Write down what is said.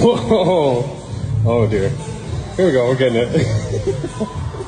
Whoa. Oh dear. Here we go, we're getting it.